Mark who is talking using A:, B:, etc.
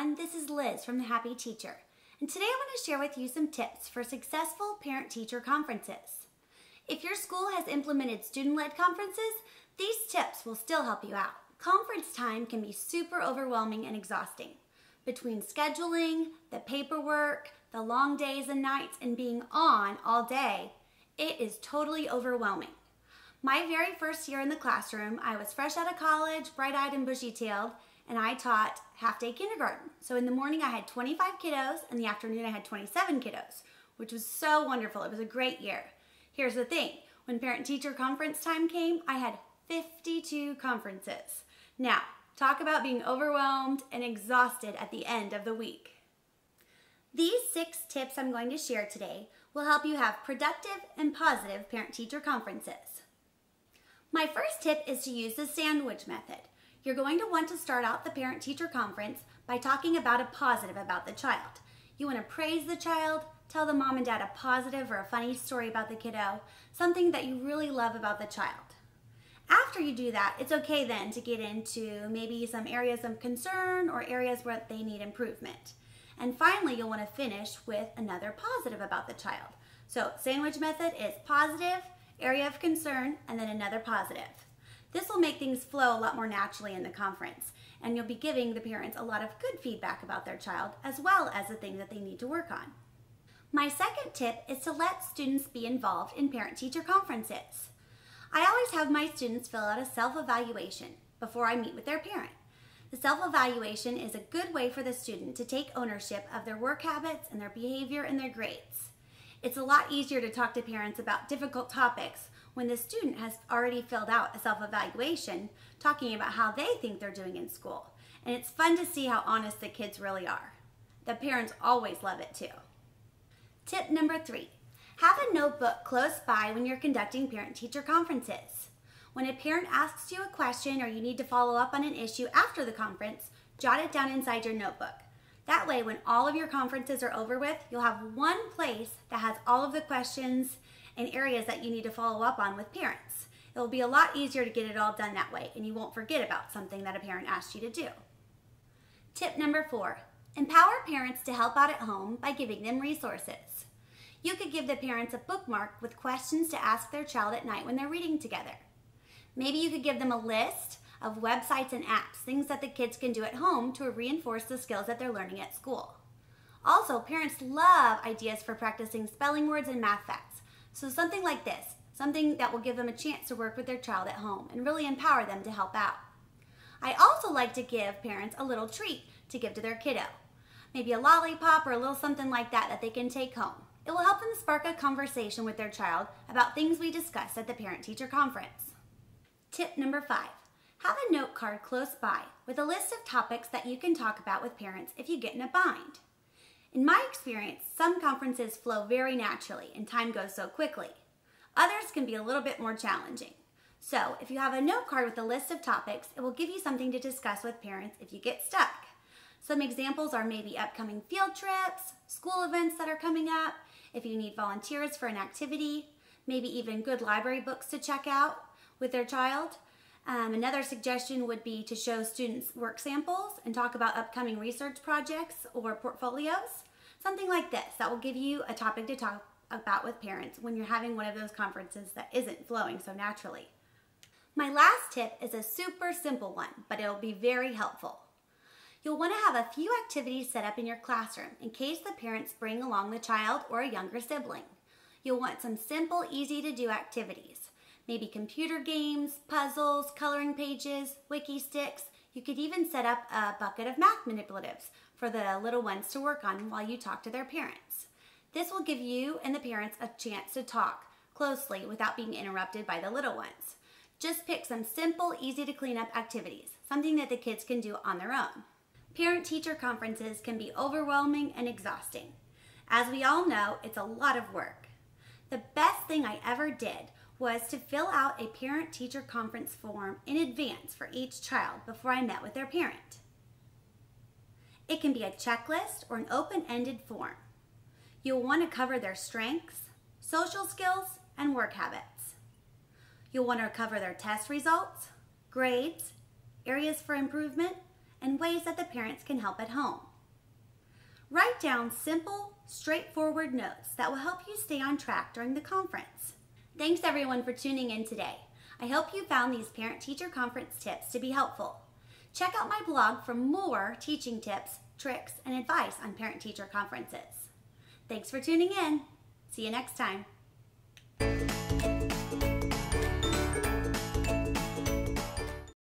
A: everyone. This is Liz from The Happy Teacher. And today I want to share with you some tips for successful parent-teacher conferences. If your school has implemented student-led conferences, these tips will still help you out. Conference time can be super overwhelming and exhausting. Between scheduling, the paperwork, the long days and nights, and being on all day, it is totally overwhelming. My very first year in the classroom, I was fresh out of college, bright-eyed and bushy-tailed, and I taught half-day kindergarten. So in the morning I had 25 kiddos, and the afternoon I had 27 kiddos, which was so wonderful. It was a great year. Here's the thing, when parent-teacher conference time came, I had 52 conferences. Now, talk about being overwhelmed and exhausted at the end of the week. These six tips I'm going to share today will help you have productive and positive parent-teacher conferences. My first tip is to use the sandwich method. You're going to want to start out the parent-teacher conference by talking about a positive about the child. You want to praise the child, tell the mom and dad a positive or a funny story about the kiddo, something that you really love about the child. After you do that, it's okay then to get into maybe some areas of concern or areas where they need improvement. And finally, you'll want to finish with another positive about the child. So sandwich method is positive, area of concern, and then another positive. This will make things flow a lot more naturally in the conference, and you'll be giving the parents a lot of good feedback about their child, as well as the things that they need to work on. My second tip is to let students be involved in parent-teacher conferences. I always have my students fill out a self-evaluation before I meet with their parent. The self-evaluation is a good way for the student to take ownership of their work habits and their behavior and their grades. It's a lot easier to talk to parents about difficult topics when the student has already filled out a self-evaluation talking about how they think they're doing in school. And it's fun to see how honest the kids really are. The parents always love it too. Tip number three, have a notebook close by when you're conducting parent-teacher conferences. When a parent asks you a question or you need to follow up on an issue after the conference, jot it down inside your notebook. That way, when all of your conferences are over with, you'll have one place that has all of the questions and areas that you need to follow up on with parents. It will be a lot easier to get it all done that way and you won't forget about something that a parent asked you to do. Tip number four, empower parents to help out at home by giving them resources. You could give the parents a bookmark with questions to ask their child at night when they're reading together. Maybe you could give them a list of websites and apps, things that the kids can do at home to reinforce the skills that they're learning at school. Also, parents love ideas for practicing spelling words and math facts. So something like this, something that will give them a chance to work with their child at home and really empower them to help out. I also like to give parents a little treat to give to their kiddo. Maybe a lollipop or a little something like that that they can take home. It will help them spark a conversation with their child about things we discussed at the parent-teacher conference. Tip number five, have a note card close by with a list of topics that you can talk about with parents if you get in a bind. In my experience, some conferences flow very naturally and time goes so quickly. Others can be a little bit more challenging. So if you have a note card with a list of topics, it will give you something to discuss with parents if you get stuck. Some examples are maybe upcoming field trips, school events that are coming up, if you need volunteers for an activity, maybe even good library books to check out with their child. Um, another suggestion would be to show students work samples and talk about upcoming research projects or portfolios. Something like this that will give you a topic to talk about with parents when you're having one of those conferences that isn't flowing so naturally. My last tip is a super simple one, but it'll be very helpful. You'll want to have a few activities set up in your classroom in case the parents bring along the child or a younger sibling. You'll want some simple, easy to do activities maybe computer games, puzzles, coloring pages, Wikki Stix. You could even set up a bucket of math manipulatives for the little ones to work on while you talk to their parents. This will give you and the parents a chance to talk closely without being interrupted by the little ones. Just pick some simple, easy to clean up activities, something that the kids can do on their own. Parent-teacher conferences can be overwhelming and exhausting. As we all know, it's a lot of work. The best thing I ever did was to fill out a parent-teacher conference form in advance for each child before I met with their parent. It can be a checklist or an open-ended form. You'll want to cover their strengths, social skills, and work habits. You'll want to cover their test results, grades, areas for improvement, and ways that the parents can help at home. Write down simple, straightforward notes that will help you stay on track during the conference. Thanks everyone for tuning in today. I hope you found these parent-teacher conference tips to be helpful. Check out my blog for more teaching tips, tricks, and advice on parent-teacher conferences. Thanks for tuning in. See you next time.